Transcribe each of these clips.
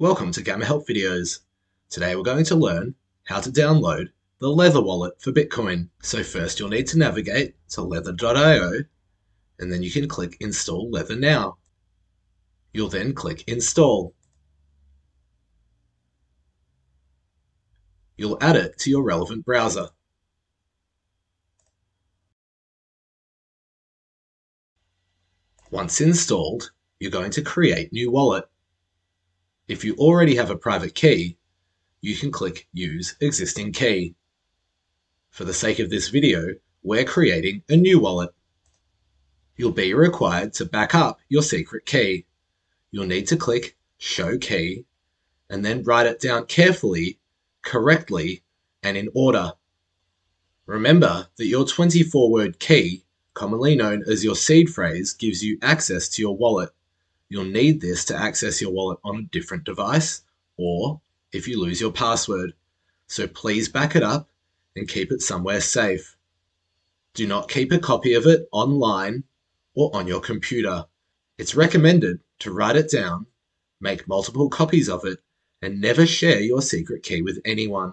Welcome to Gamma Help Videos. Today we're going to learn how to download the Leather wallet for Bitcoin. So first you'll need to navigate to leather.io and then you can click Install Leather Now. You'll then click Install. You'll add it to your relevant browser. Once installed, you're going to create new wallet. If you already have a private key, you can click Use Existing Key. For the sake of this video, we're creating a new wallet. You'll be required to back up your secret key. You'll need to click Show Key and then write it down carefully, correctly, and in order. Remember that your 24 word key, commonly known as your seed phrase, gives you access to your wallet. You'll need this to access your wallet on a different device or if you lose your password. So please back it up and keep it somewhere safe. Do not keep a copy of it online or on your computer. It's recommended to write it down, make multiple copies of it, and never share your secret key with anyone.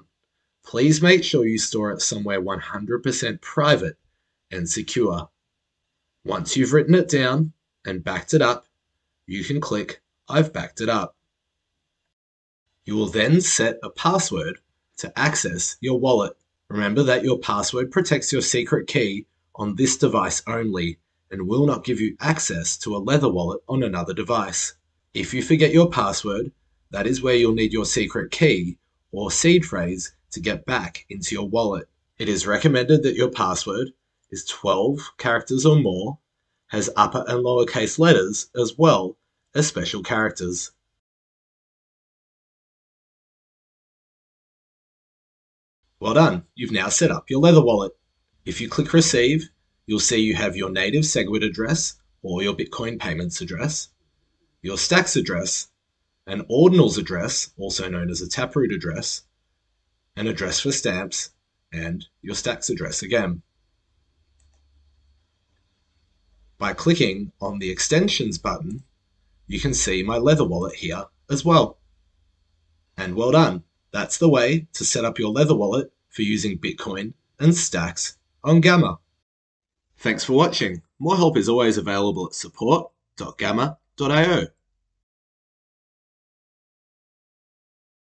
Please make sure you store it somewhere 100% private and secure. Once you've written it down and backed it up, you can click I've backed it up. You will then set a password to access your wallet. Remember that your password protects your secret key on this device only and will not give you access to a leather wallet on another device. If you forget your password, that is where you'll need your secret key or seed phrase to get back into your wallet. It is recommended that your password is 12 characters or more has upper and lowercase letters as well as special characters. Well done, you've now set up your Leather wallet. If you click Receive, you'll see you have your native SegWit address or your Bitcoin payments address, your Stacks address, an Ordinals address, also known as a Taproot address, an address for stamps, and your Stacks address again. By clicking on the Extensions button, you can see my leather wallet here as well. And well done. That's the way to set up your leather wallet for using Bitcoin and Stacks on Gamma. Thanks for watching. More help is always available at support.gamma.io.